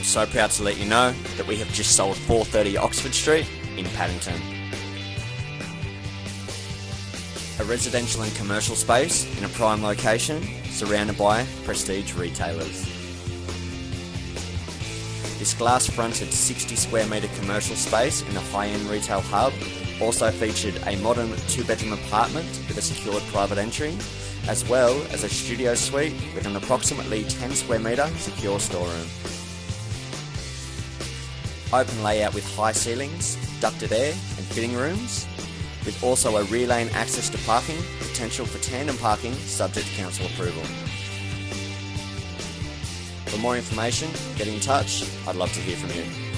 I'm so proud to let you know that we have just sold 430 Oxford Street in Paddington. A residential and commercial space in a prime location surrounded by prestige retailers. This glass fronted 60 square metre commercial space in a high end retail hub also featured a modern two bedroom apartment with a secured private entry, as well as a studio suite with an approximately 10 square metre secure storeroom. Open layout with high ceilings, ducted air and fitting rooms, with also a rear lane access to parking, potential for tandem parking subject to council approval. For more information, get in touch. I'd love to hear from you.